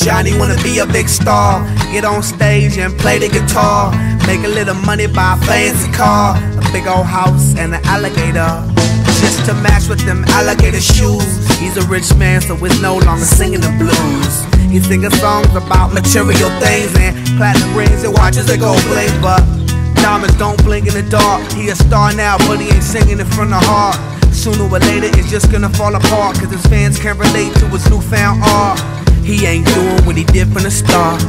he wanna be a big star. Get on stage and play the guitar. Make a little money, buy a fancy car. A big old house and an alligator. Just to match with them alligator shoes. He's a rich man, so it's no longer singing the blues. He's singing songs about material things and platinum rings and watches that go bling, but diamonds don't blink in the dark. He a star now, but he ain't singing it from the heart. Sooner or later, it's just gonna fall apart, cause his fans can't relate to his newfound art. He ain't doing what he did from the start,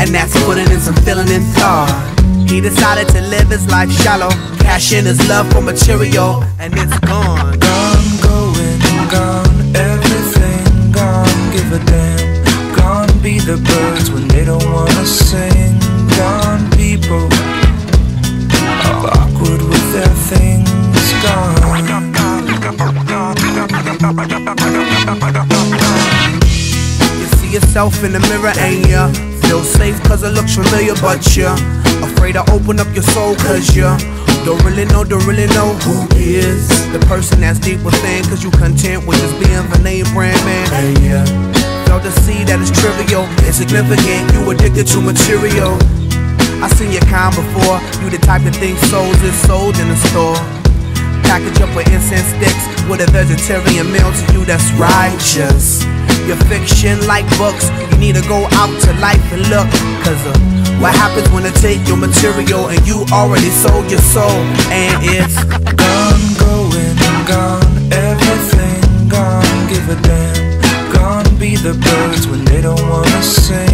and that's putting in some feeling and thought. He decided to live his life shallow, cash in his love for material, and it's gone. Gone, going, gone, everything gone, give a damn. Gone be the birds when they don't wanna sing. Gone people, awkward with their things gone. Yourself in the mirror, ain't ya? Feel safe cause it looks familiar, but you're afraid to open up your soul cause you don't really know, don't really know who is the person that's deep within cause you content with just being the name brand man. And yeah, fail to see that it's trivial, insignificant, you addicted to material. I seen your kind before, you the type that thinks souls is sold in the store. Package up with incense sticks with a vegetarian meal to you that's righteous. Your fiction like books, you need to go out to life and look. Cause uh, what happens when I take your material and you already sold your soul? And it's Gone, going, gone, everything gone, give a damn. Gone be the birds when they don't wanna sing.